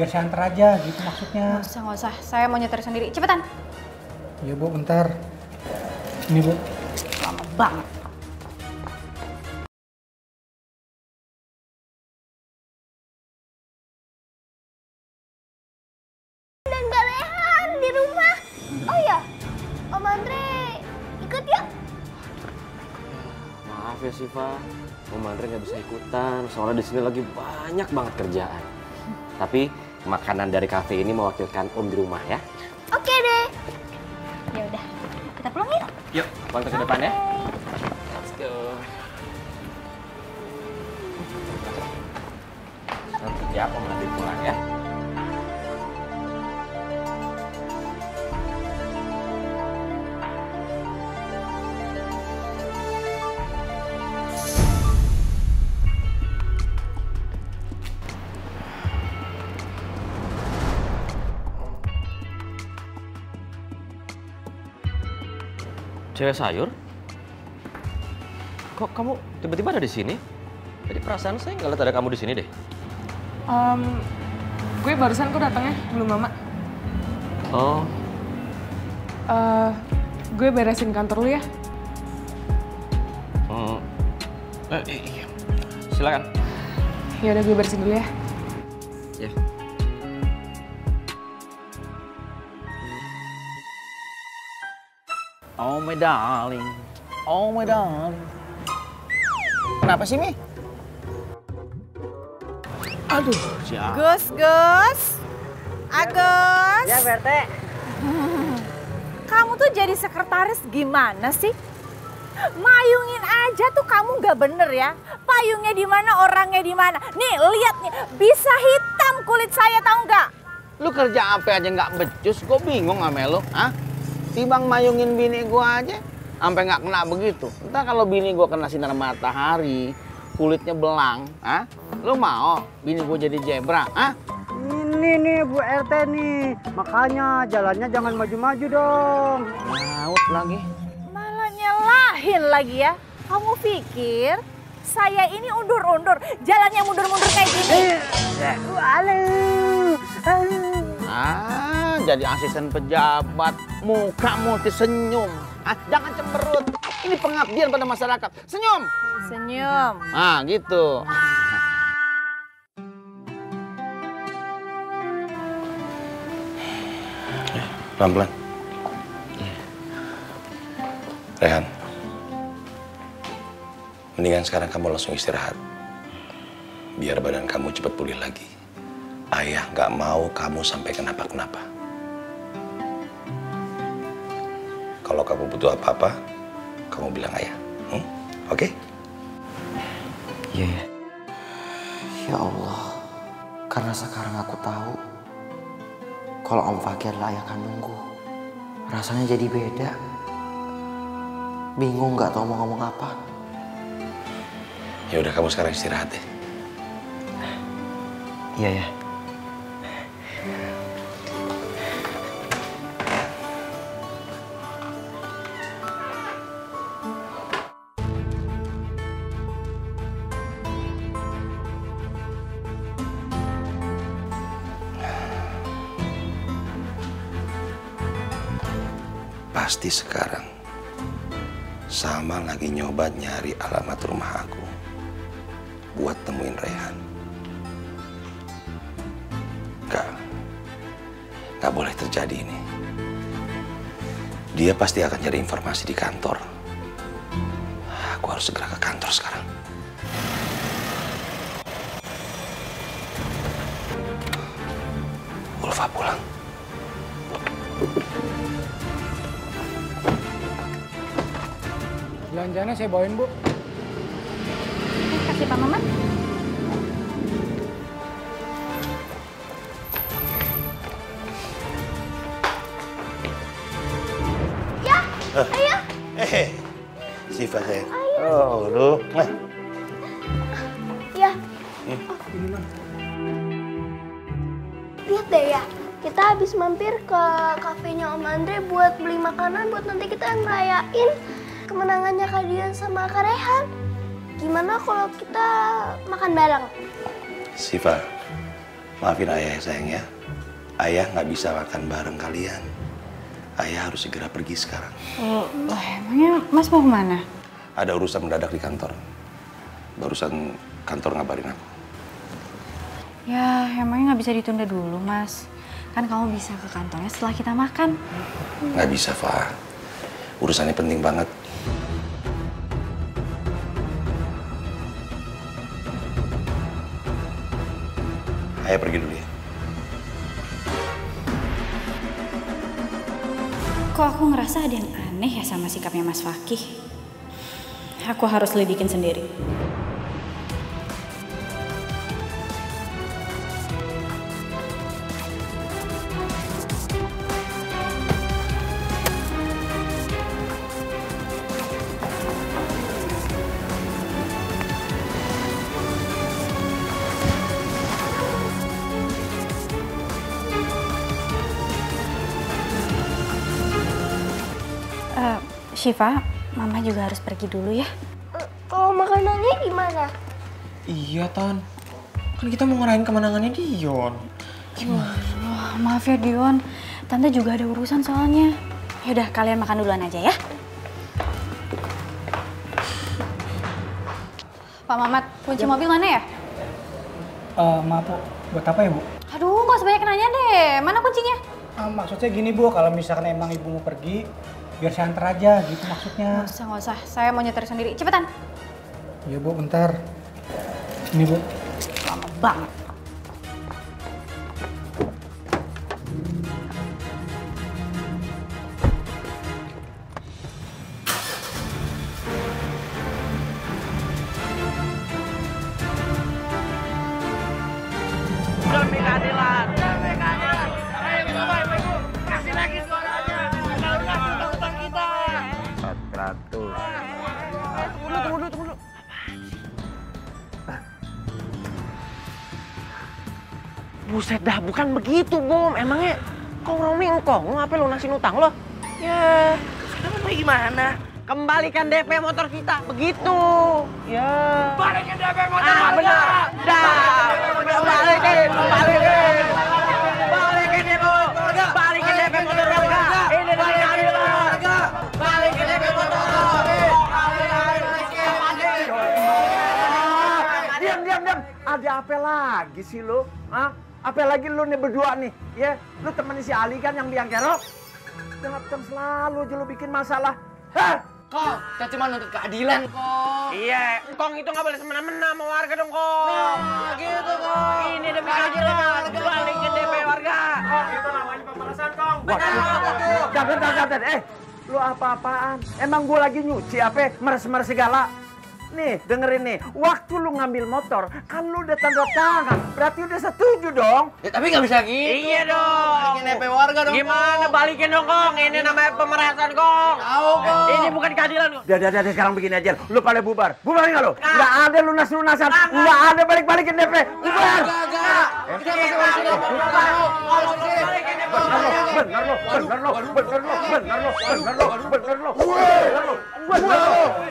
Biar saya antar aja gitu maksudnya. Nggak usah, nggak usah. Saya mau nyetir sendiri. Cepetan. Iya bu, bentar. Ini bu. Lama banget. Dan Rehan di rumah. Oh ya, Om Andre ikut ya? Maaf ya Siva, Om Andre nggak bisa ikutan. Soalnya di sini lagi banyak banget kerjaan. Tapi makanan dari kafe ini mewakilkan Om di rumah ya. Oke deh. Ya udah, kita pulang yuk. Yuk, kontak ke depan ya. Let's go. Nanti ya, Om nanti pulang ya. Cewek sayur? Kok kamu tiba-tiba ada di sini? Jadi perasaan saya nggak lihat ada kamu di sini deh. Em, gue barusan kok datangnya belum mama. Oh, Eh, gue beresin kantor lu ya. hmm. eh, iya. Silakan. Ya udah gue beresin dulu. Ya. Oh my darling, oh my darling. Kenapa sih Mi? Aduh, siapa? Gus, Gus. Agus. Ya Berte. Kamu tuh jadi sekretaris gimana sih? Mayungin aja tuh kamu nggak bener ya. Payungnya di mana, orangnya di mana. Nih, lihat nih, bisa hitam kulit saya tahu nggak? Lu kerja apa aja nggak becus, gue bingung sama lu. Hah? Timbang mayungin bini gue aja, sampai nggak kena begitu. Entah kalau bini gue kena sinar matahari, kulitnya belang, ah? Lu mau bini gue jadi zebra, ah? Ini nih Bu RT nih, makanya jalannya jangan maju-maju dong. Laut lagi. Malah nyalahin lagi ya. Kamu pikir saya ini undur-undur, jalannya mundur-mundur kayak gini? Halo. Jadi asisten pejabat, muka multi senyum. Ah, jangan cemberut. Ini pengabdian pada masyarakat. Senyum. Senyum. Ah, gitu. Pelan-pelan. Rehan. Mendingan sekarang kamu langsung istirahat. Biar badan kamu cepat pulih lagi. Ayah nggak mau kamu sampai kenapa-kenapa. Kalau kamu butuh apa-apa, kamu bilang ayah. Hmm? Oke? Iya ya. Ya Allah, karena sekarang aku tahu kalau Om Fakir adalah ayah kandungku. Rasanya jadi beda. Bingung nggak tahu mau ngomong apa. Ya udah kamu sekarang istirahat deh. Iya ya. Pasti sekarang sama lagi nyoba nyari alamat rumah aku buat temuin Rehan. Gak, gak boleh terjadi ini. Dia pasti akan cari informasi di kantor. Aku harus segera ke kantor sekarang. Belanjanya saya bawain bu. Kasih Pak Mamat. Ayah, Eh, Siva saya. Oh, aduh. Eh, ya. Lihat deh ya, kita habis mampir ke kafenya Om Andre buat beli makanan buat nanti kita ngerayain kemenangannya Kak Dian sama Kak Rehan. Gimana kalau kita makan bareng? Siva, Maafin ayah ya sayang ya. Ayah nggak bisa makan bareng kalian. Ayah harus segera pergi sekarang. Lah, emangnya Mas mau ke mana? Ada urusan mendadak di kantor. Barusan kantor ngabarin aku. Ya, emangnya nggak bisa ditunda dulu, Mas. Kan kamu bisa ke kantornya setelah kita makan. Nggak bisa, Fa. Urusannya penting banget. Ayah pergi dulu ya. Kok aku ngerasa ada yang aneh ya sama sikapnya Mas Fakih? Aku harus lidikin sendiri. Eh, Shiva, Mama juga harus pergi dulu ya. Kalau makanannya gimana? Iya, Ton. Kan kita mau ngerayain kemenangannya Dion. Wah, maaf ya Dion, Tante juga ada urusan soalnya. Yaudah, kalian makan duluan aja ya. Pak Mamat, kunci mobil mana ya? Eh, maaf bu, buat apa ya bu? Aduh, nggak sebanyak nanya deh. Mana kuncinya? Ah, maksudnya gini bu, kalau misalkan emang ibu mau pergi, biar saya antar aja gitu maksudnya. Nggak usah, nggak usah. Saya mau nyetir sendiri. Cepetan. Iya bu, bentar. Ini bu. Lama banget. Buset dah, bukan begitu, Bom. Emangnya kau Romi engkong, apa lunasin utang lo? Ya, sekarang mau gimana? Kembalikan DP motor kita, begitu. Ya. Balikin DP motor ah, benar. Dah, balikin, balikin. Balikin DP, balikin DP motor warga. Ini dari keadilan. Balikin DP motor. Diam, diam, diam. Ada apa lagi sih lo? Hah? Apa lagi lu nih berdua nih? Ya, lu temenin si Ali kan yang biang kerok? Datang selalu aja lu bikin masalah. Hah? Kok, kita cuma nuntut keadilan kok. Iya, Kong itu nggak boleh semena-mena sama warga dong, Kong. Nah, gitu, Kong. Ini demi keadilan, balikin DP warga. Kong, itu namanya pemerasan, Kong. Wah, jangan, jangan, jangan. Eh, lu apa-apaan? Emang gua lagi nyuci apa? Meres-meres segala. Nih, dengerin nih. Waktu lu ngambil motor, kan lu udah tanda tangan. Berarti udah setuju dong. Ya, tapi nggak bisa gitu. Iya dong. Balikin DP warga dong. Gimana balikin dong, Kong? Ini namanya pemerasan, Kong. Tahu, Kong. Ini bukan keadilan, Kong. Udah, udah, udah, sekarang begini aja. Lu pada bubar. Bubar nggak lu? Nggak ada lunas-lunasan. Nggak ada balik-balikin DP. Bubar. Kita masih masih mau balikin DP warga. Bener lo, bener lo, bener lo, bener lo, bener lo, bener lo, bener lo, bener lo, bener lo.